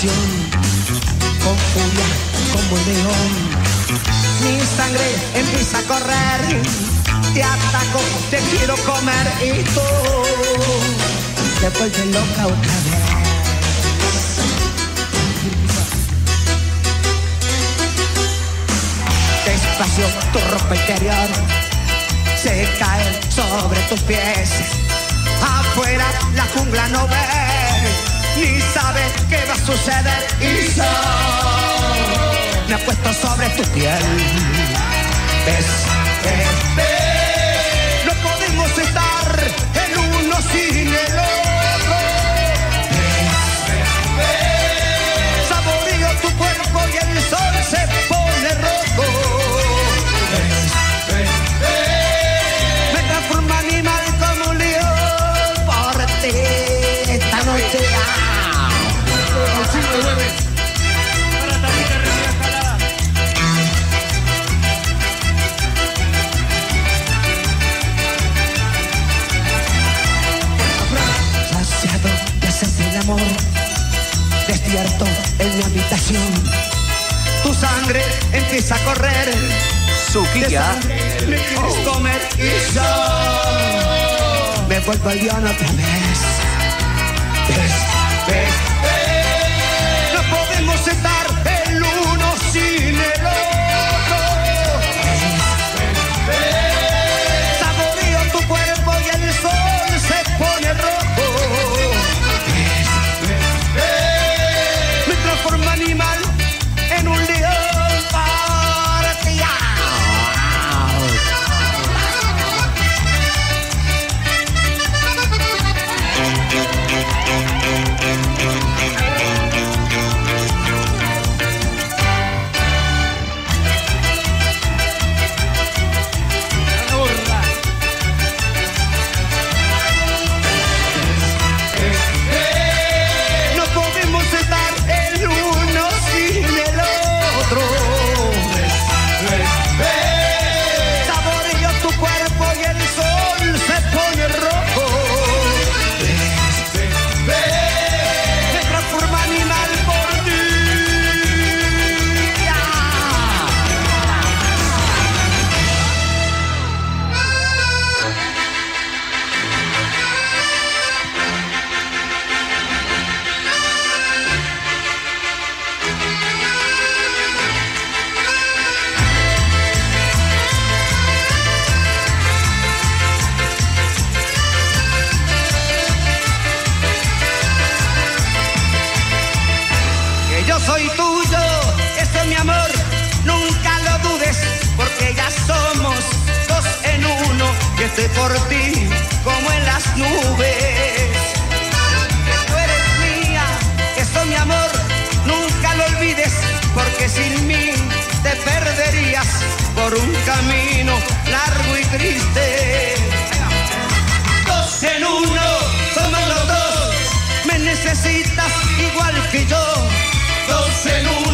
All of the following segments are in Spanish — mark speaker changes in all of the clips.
Speaker 1: con furia como el león. Mi sangre empieza a correr, te ataco, te quiero comer y tú te vuelves loca otra vez. Despacio tu ropa interior se cae sobre tus pies. Afuera la jungla no ve ni sabe qué va a suceder. Y yo me apuesto sobre tu piel. ¿Ves? ¿Ves? No podemos estar en uno sin Silvio Güemes. Para Tarita Rivera Jalada. Hacia dónde el amor. Despierto en mi habitación. Tu sangre empieza a correr. Su Me quieres oh. comer y yo. Me vuelvo a otra vez. Ves, ves podemos estar el uno sin el otro. que yo, dos.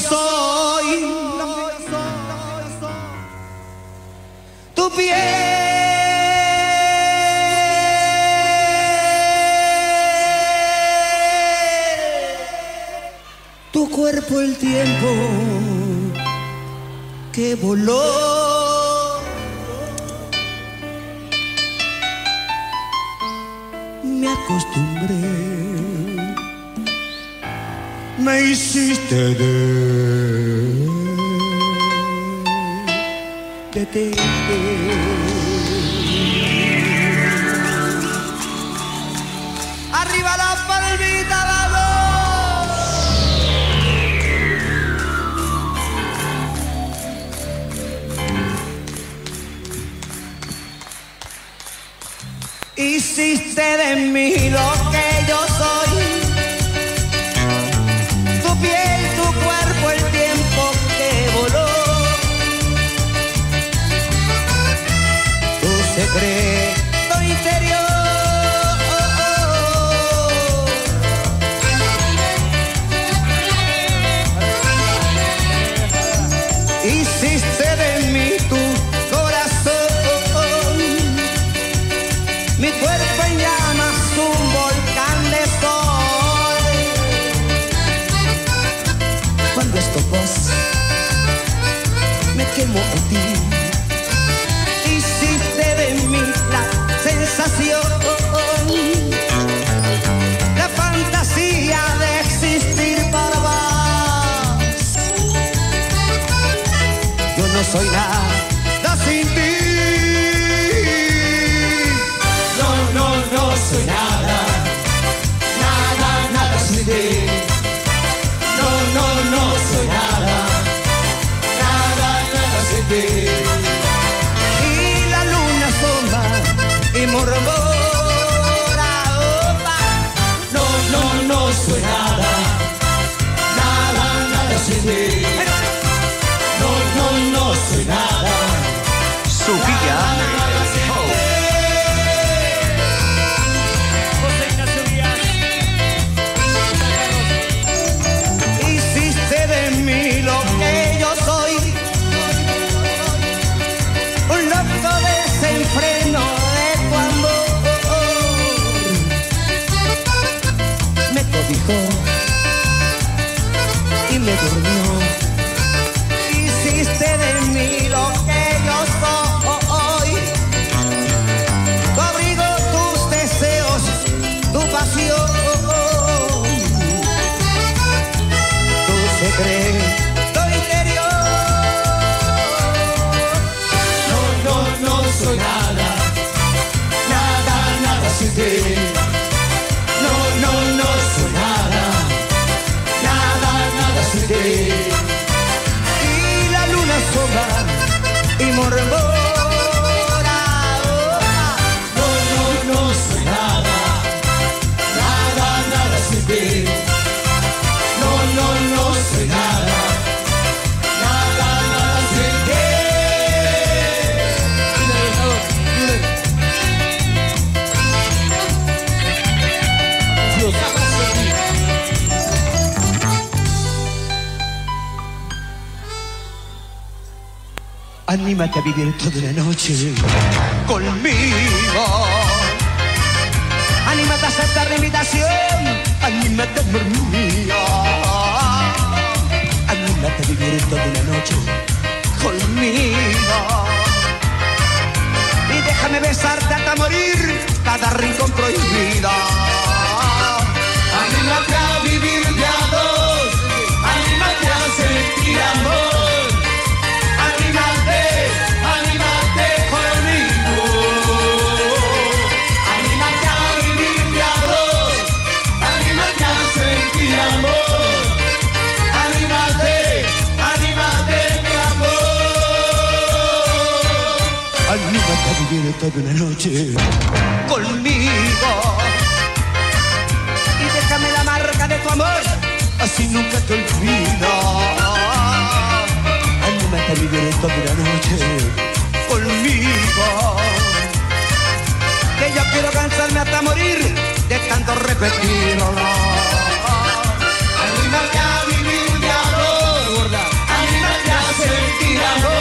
Speaker 1: Soy. Tu piel, tu cuerpo, el tiempo que voló. Me acostumbré, me hiciste de, de, de- Arriba la palmita, vamos. Hiciste de mí lo que yo soy. Quemo a ti, hiciste de mí la sensación, la fantasía de existir para vos. Yo no soy nada Anímate a vivir toda la noche conmigo. Anímate a aceptar la invitación. Anímate, amor mío. Anímate a vivir toda la noche conmigo. Y déjame besarte hasta morir cada rincón prohibido.
Speaker 2: Anímate a vivir de a dos, anímate a sentir amor,
Speaker 1: quieta una noche conmigo. Y déjame la marca de tu amor, así nunca te olvido. Anímate a vivir esta de una noche conmigo. Que yo quiero cansarme hasta morir de tanto repetirlo.
Speaker 2: Anímate a vivir de amor, anímate a sentir amor.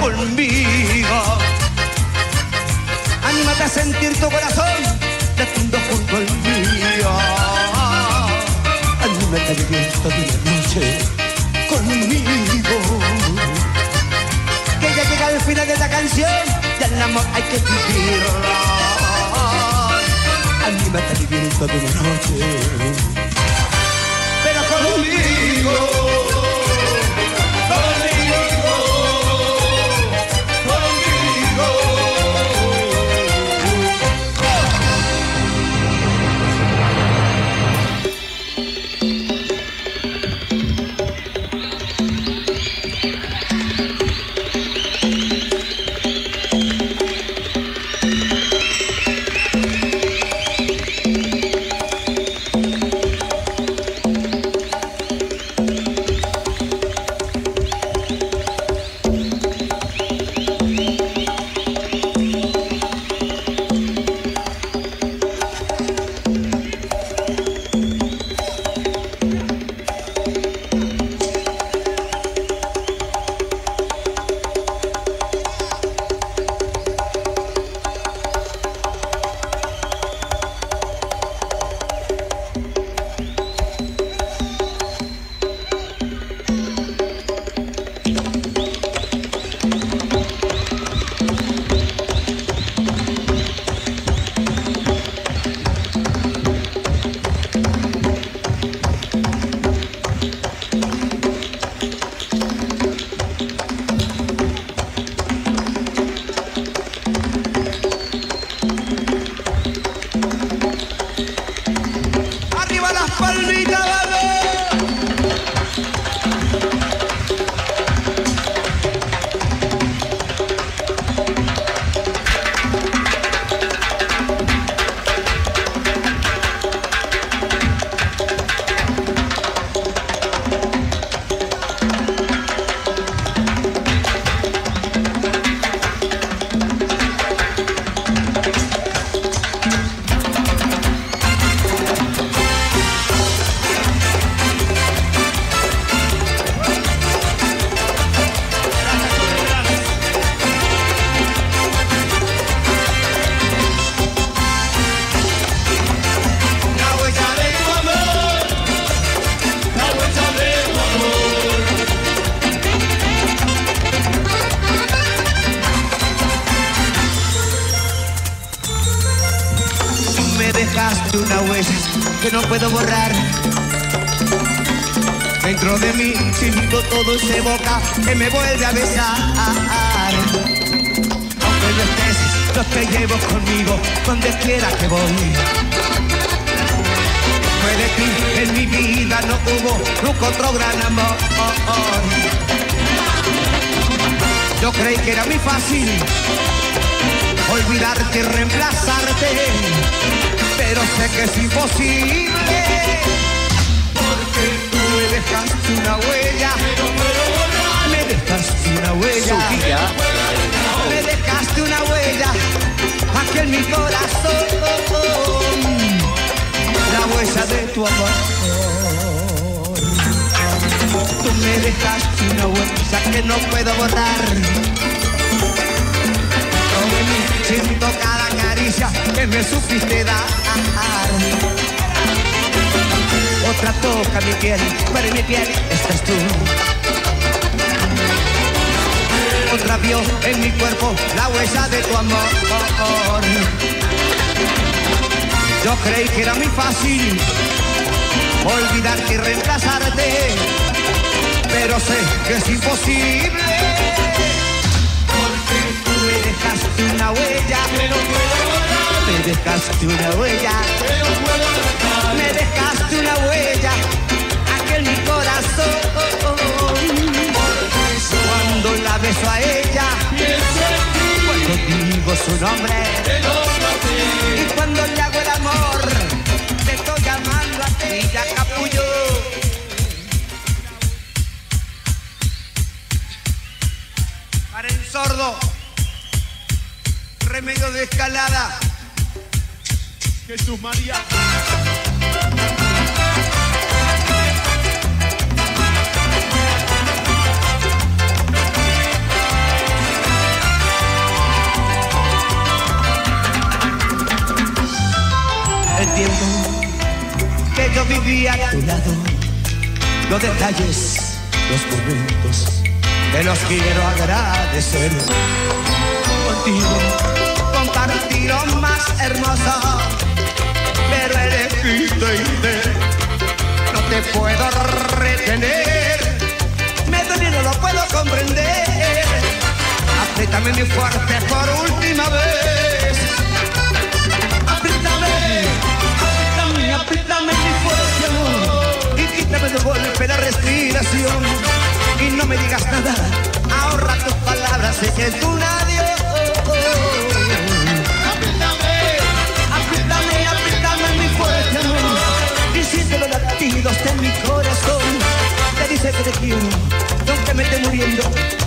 Speaker 2: Conmigo. Anímate a sentir
Speaker 1: tu corazón latiendo junto al mío. Anímate a vivir toda una noche conmigo. Que ya llega al final de la canción y el amor hay que vivirlo. Anímate a vivir toda una noche. Pero conmigo. Dejaste una huella que no puedo borrar. Dentro de mí siento todo ese boca que me vuelve a besar. Aunque no estés, yo te llevo conmigo donde quiera que voy. Fue de ti en mi vida, no hubo nunca otro gran amor. Yo creí que era muy fácil olvidarte y reemplazarte, pero sé que es imposible, porque tú me dejaste una huella, me dejaste una huella, me dejaste una huella, aquí en mi corazón, la huella de tu amor. Tú me dejaste una huella que no puedo borrar. Mí siento cada que me supiste dar. Otra toca mi piel, pero mi piel estás tú. Otra vio en mi cuerpo la huella de tu amor. Yo creí que era muy fácil olvidarte y reemplazarte, pero sé que es imposible. Me dejaste una huella, me dejaste una huella, me dejaste una huella. Aquí en mi corazón. Cuando la beso a ella, cuando digo su nombre, y cuando le hago el amor, te estoy llamando a ti, ya capullo. Para el sordo, remedio de escalada.
Speaker 2: Jesús María.
Speaker 1: el tiempo que yo vivía a tu lado, los detalles, los momentos, te los quiero agradecer. Contigo lo más hermoso, pero eres de no te puedo retener, me duele no lo puedo comprender. Apriétame muy fuerte por última vez. Apriétame, apriétame, apriétame mi fuerte amor. Y quítame de golpe la respiración. Y no me digas nada, ahorra tus palabras, sé que es un latidos de mi corazón. Te dice que te quiero, que aunque me esté muriendo,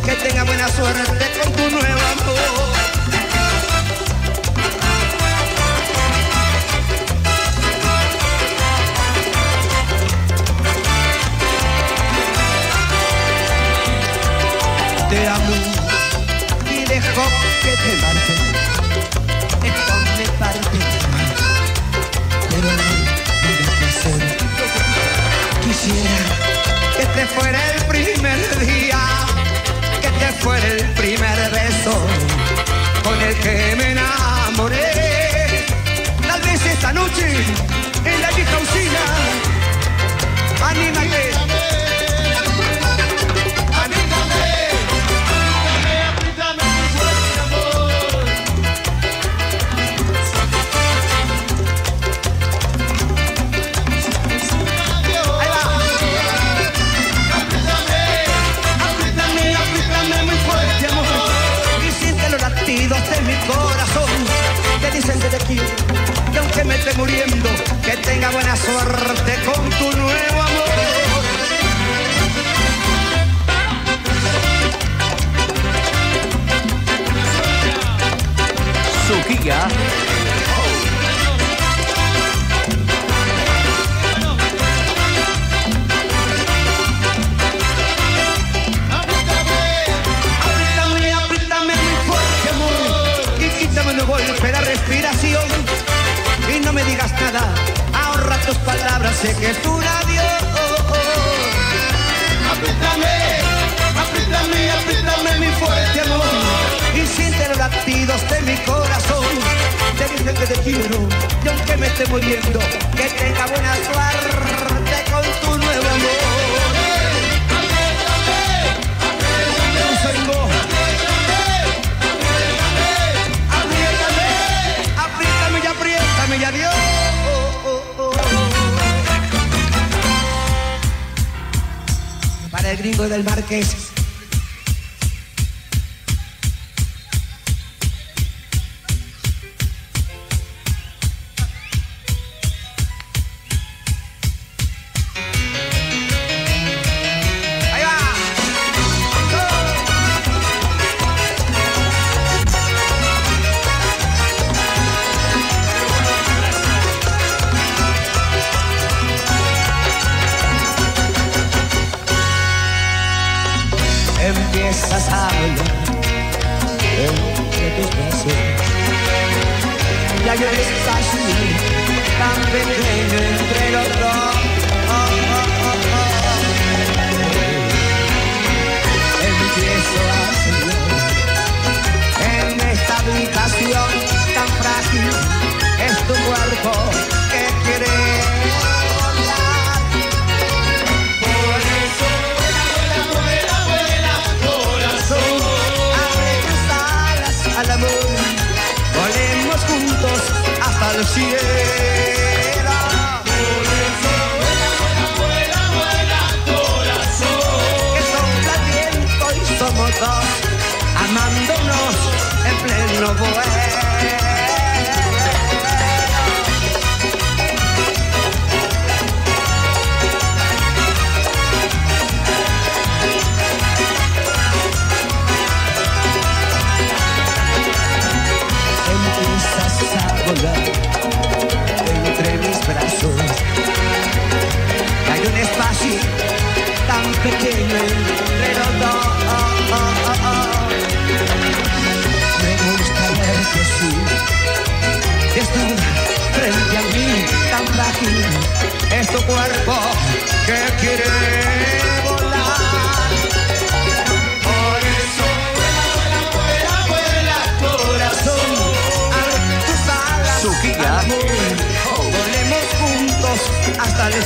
Speaker 1: que tenga buena suerte con tu nuevo amor. te amo y dejo que te marche. Latidos de mi corazón. Que dicen te quiero. Que aunque me esté muriendo, que tenga buena suerte con tu nuevo amor. Pleno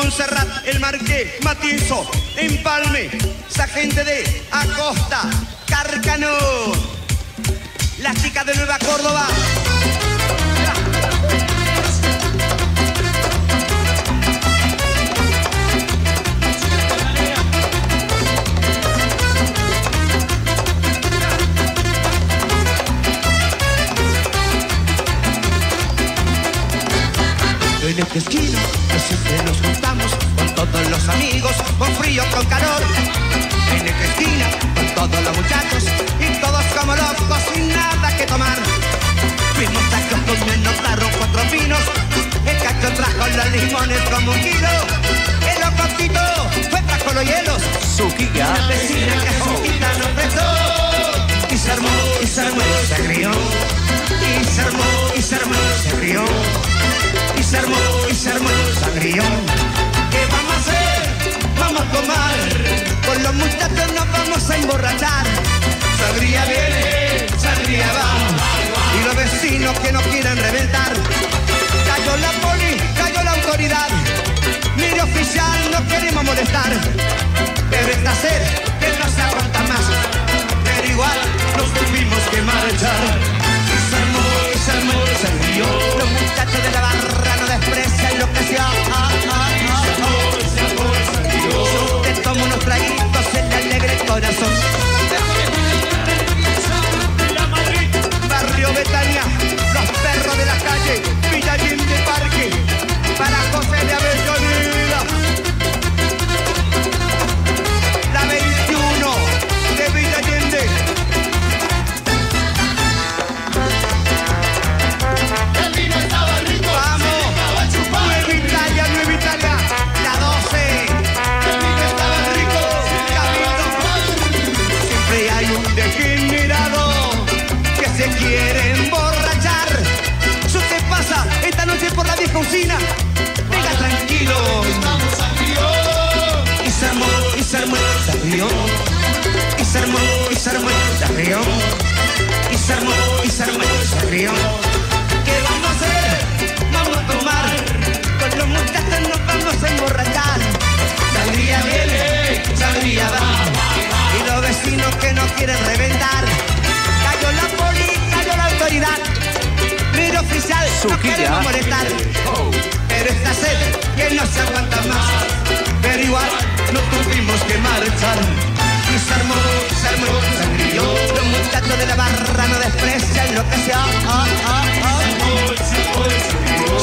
Speaker 1: Montserrat, el Marqués, Matizo, Empalme, esa de Acosta, Carcano, las chicas de Nueva Córdoba. En esquina que nos juntamos con todos los amigos, con frío, con calor. En esta esquina con todos los muchachos y todos como locos sin nada que tomar. Fuimos tacos con menos tarro, cuatro pinos. El cacho trajo los limones como un kilo. El locotito fue trajo los hielos.
Speaker 3: Suquilla.
Speaker 1: La vecina que nos prestó Y se armó, y se armó, y se crió Y se armó, y se armó, y se crió Y se armó, y se armó, se ¿Qué vamos a hacer? Vamos a tomar. Con los muchachos nos vamos a emborrachar. Sangría viene, sangría va Y los vecinos que no quieren reventar. Cayó la poli, cayó la autoridad. Mire oficial, no queremos molestar. Pero esta sed que no se aguanta más. Pero igual nos tuvimos que marchar. Y se armó, se armó, se Los muchachos de la barra no desprecian lo que sea de rió. Y se armó, y se armó, se rió. ¿Qué vamos a hacer? Vamos a tomar. Con los muchachos nos vamos a emborrachar. Sangría viene, sangría va. Y los vecinos que no quieren reventar. Cayó la poli, cayó la autoridad. Mira oficial, no queremos molestar. Pero esta sed que no se aguanta más. Pero igual no tuvimos que marchar. Y se armó, se se sangrió. Los muchachos de la barra no desprecian lo que sea. Si usted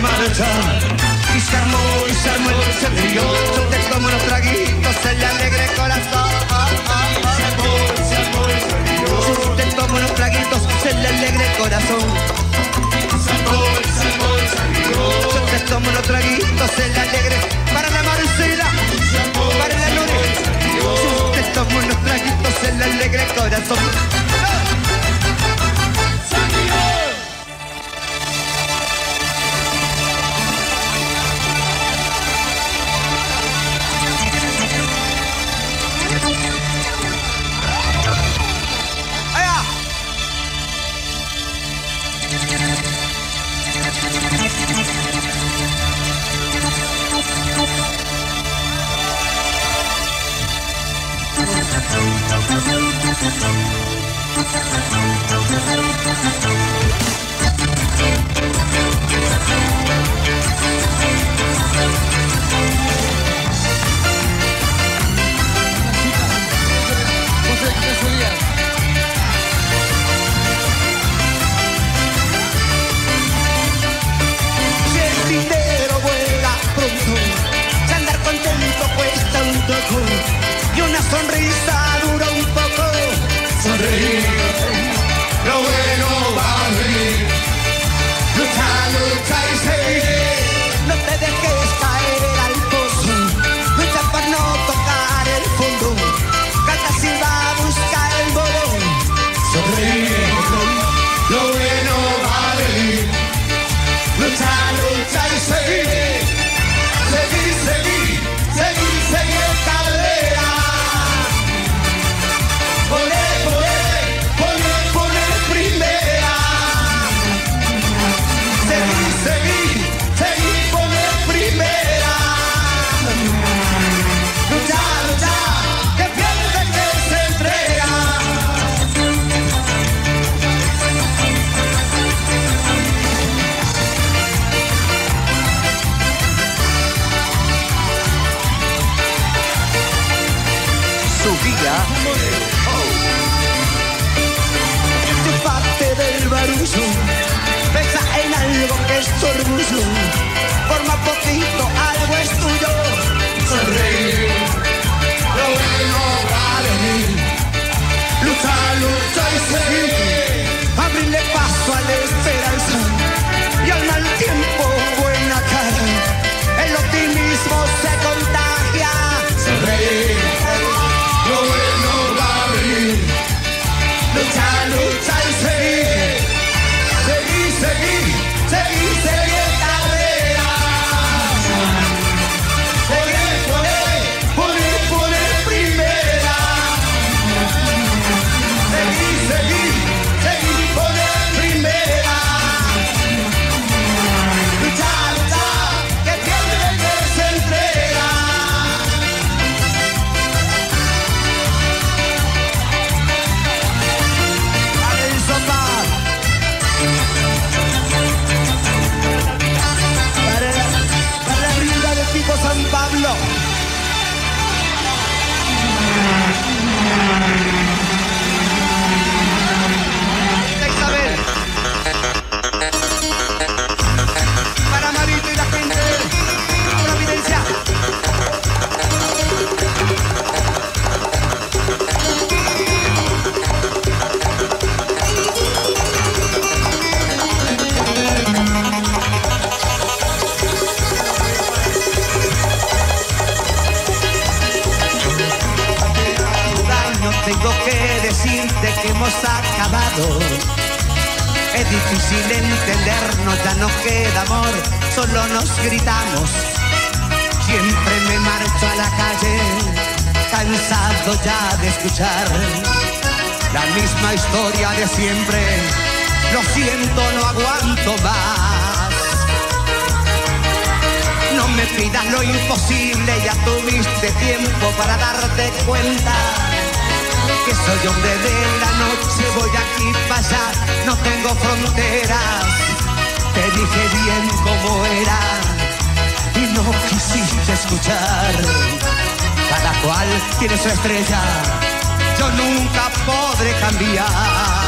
Speaker 1: marchar. Y se armó, y se armó, y se río. Yo te tomo los traguitos, el alegre corazón. Yo te tomo los traguitos, el alegre corazón. Yo te tomo los traguitos, el alegre para la Marcela, para la Lore. Yo te tomo los traguitos, el alegre corazón. Barullo Pensa en algo que es tu Forma poquito, algo es tuyo. Sonreír Lo bueno va a venir Lucha, lucha Lo siento, no aguanto más. No me pidas lo imposible, ya tuviste tiempo para darte cuenta que soy hombre de la noche, voy aquí allá, no tengo fronteras. Te dije bien cómo era y no quisiste escuchar. Cada cual tiene su estrella, yo nunca podré cambiar.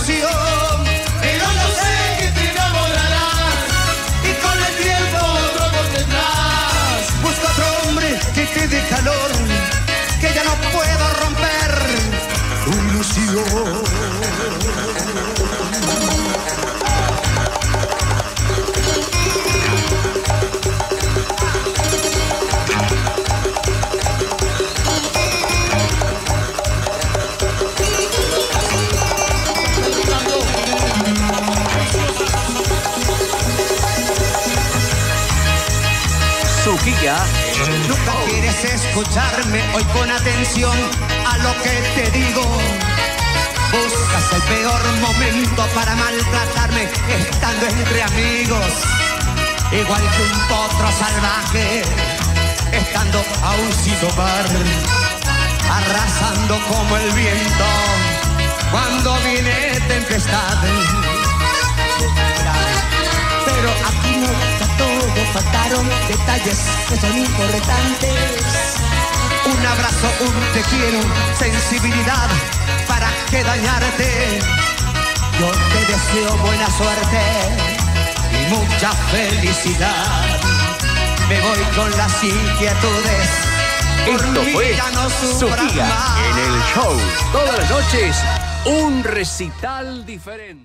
Speaker 1: Solución.
Speaker 2: Pero yo sé que te enamorarás y con el tiempo otro tendrás.
Speaker 1: Busco otro hombre que te dé calor, que ya no puedo romper tu ilusión. Nunca quieres escucharme hoy con atención a lo que te digo. Buscas el peor momento para maltratarme estando entre amigos. Igual que un potro salvaje, estando aún sin tomar. Arrasando como el viento cuando viene tempestad. Pero aquí no está todo, faltaron detalles que son importantes. Un abrazo, un te quiero, sensibilidad, ¿para qué dañarte? Yo te deseo buena suerte y mucha felicidad. Me voy con las inquietudes.
Speaker 3: Esto fue
Speaker 1: no más.
Speaker 3: en el show. Todas las noches, un recital diferente.